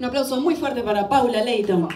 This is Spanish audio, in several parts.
Un aplauso muy fuerte para Paula Leighton.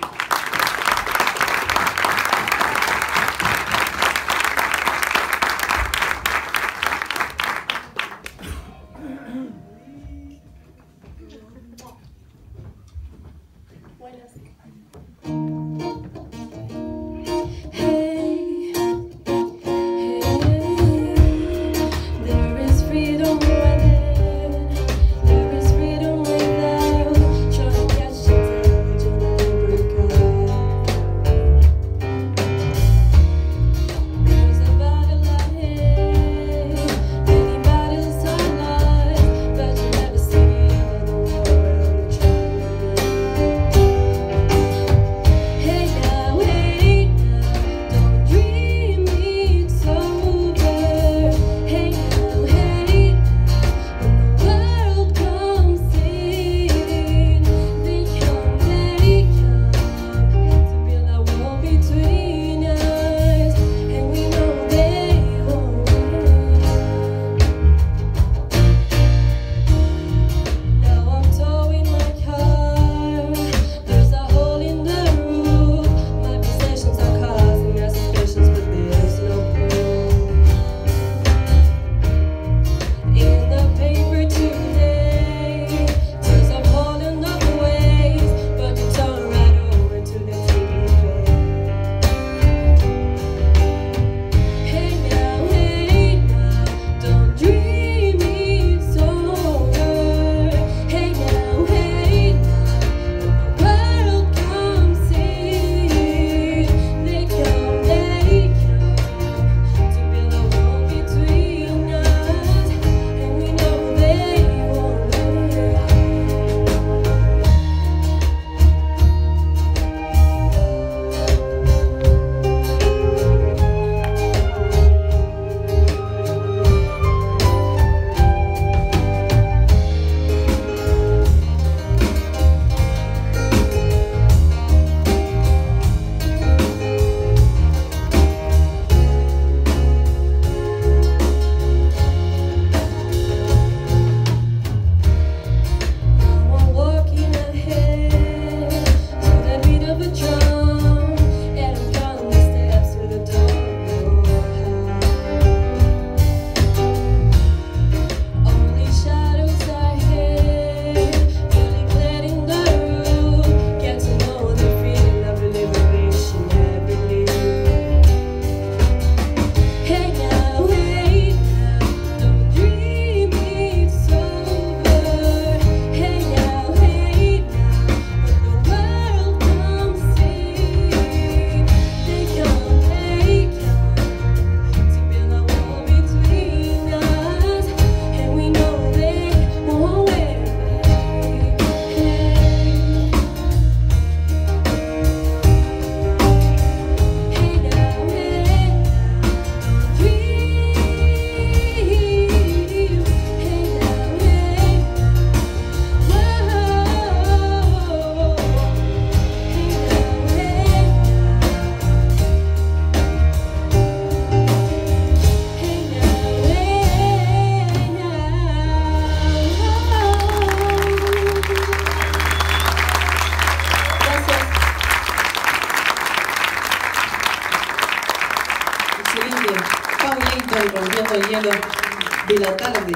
De la tarde.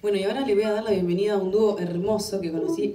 Bueno, y ahora le voy a dar la bienvenida a un dúo hermoso que conocí